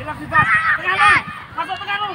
Hilang sudah. Tengah. Masuk tengah lu.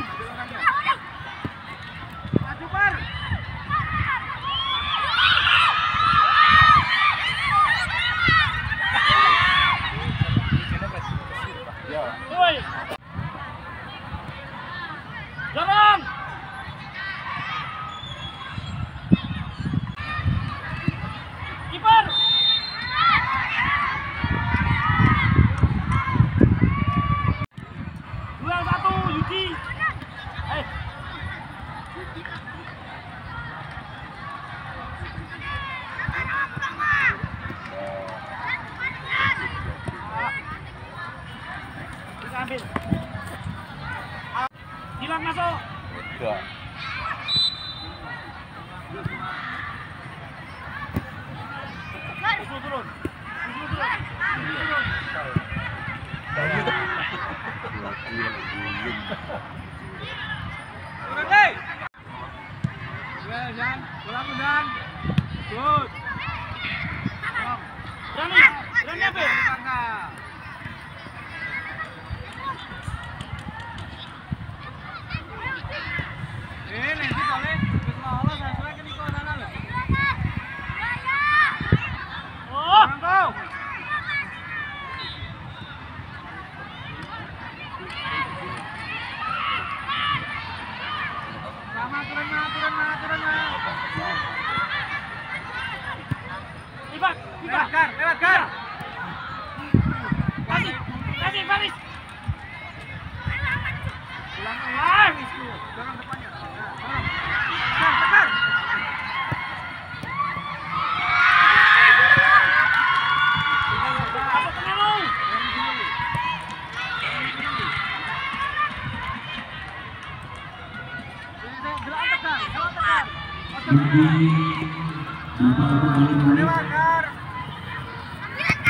ハハハハ! Bukti Bapak Ibu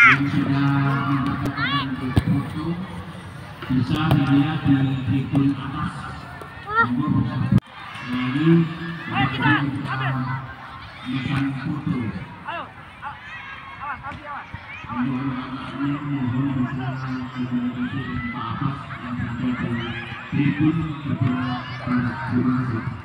yang sudah mendapatkan untuk foto bisa dilihat di tribun atas nomor berapa. Ini mendapatkan mesan foto. Ayo, awas, awas, awas. mohon bisa komunikasi.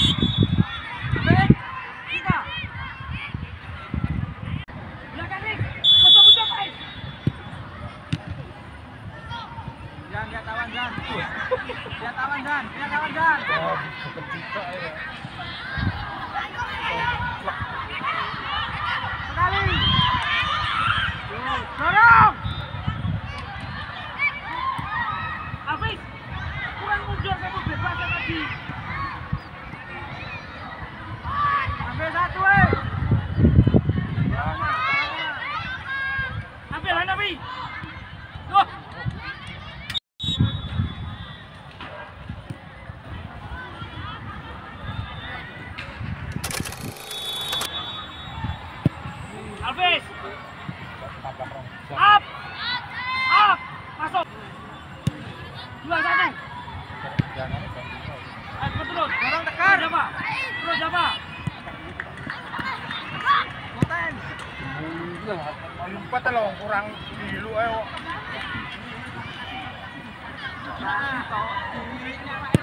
Lihat kawan Dan, lihat kawan Dan. Sekali. Dorong. có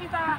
Siapa masuk kita? Itu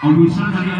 Official dari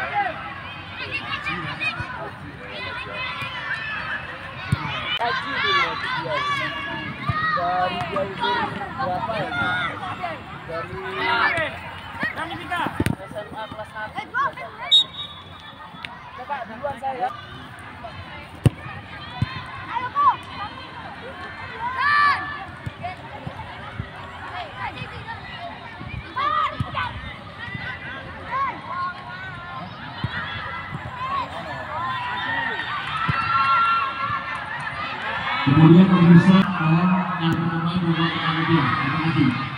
Kalau kotok action. Dari Berani kita. Kemudian pemirsa yang bermain membawa kemudian. Terima kasih.